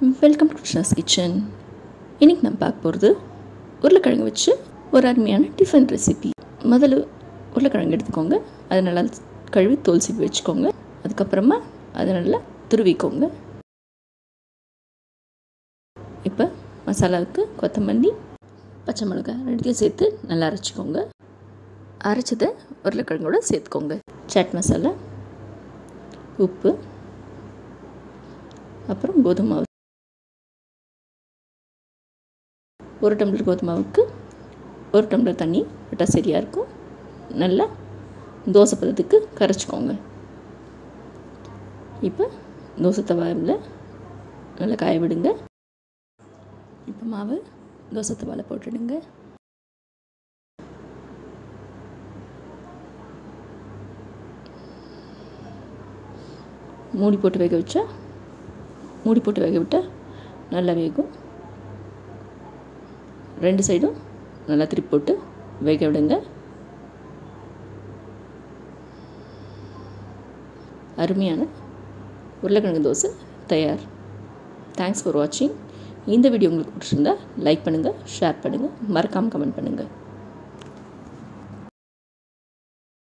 Welcome to Krishna's kitchen இன்றைக்கி நம்ம பார்க்க போகிறது உருளைக்கிழங்கு வச்சு ஒரு அருமையான டிஃபன் ரெசிபி முதல்ல உருளைக்கிழங்கு எடுத்துக்கோங்க. அதை நல்லா கழுவி தோல் சீவி வச்சுக்கோங்க. அதுக்கப்புறமா அதை நல்லா துருவிக்கோங்க. இப்போ மசாலாவுக்கு கொத்தமல்லி பச்சை மிளகாய் ரெண்டுத்தையும் சேர்த்து நல்லா அரைச்சிக்கோங்க. அரைச்சதை உருளைக்கிழங்கோட சேர்த்துக்கோங்க. சாட் மசாலா உப்பு அப்புறம் கோதுமை மாவு ஒரு டம்ளர் கோதுமை மாவுக்கு ஒரு டம்ளர் தண்ணி விட்டால் சரியாக இருக்கும். நல்லா தோசை பதத்துக்கு கரைச்சிக்கோங்க. இப்போ தோசை தவாவில் நல்லா காய விடுங்க. இப்போ மாவு தோசை தவாவில் போட்டுடுங்க. மூடி போட்டு வேக வச்சா மூடி போட்டு வேக விட்டால் நல்லா வேகும். ரெண்டு சைடும் நல்லா திருப்பி போட்டு வேக விடுங்க. அருமையான உருளைக்கிழங்கு தோசை தயார். தேங்க்ஸ் ஃபார் வாட்சிங் இந்த வீடியோ உங்களுக்கு பிடிச்சிருந்தா லைக் பண்ணுங்கள் ஷேர் பண்ணுங்கள் மறக்காமல் கமெண்ட் பண்ணுங்கள்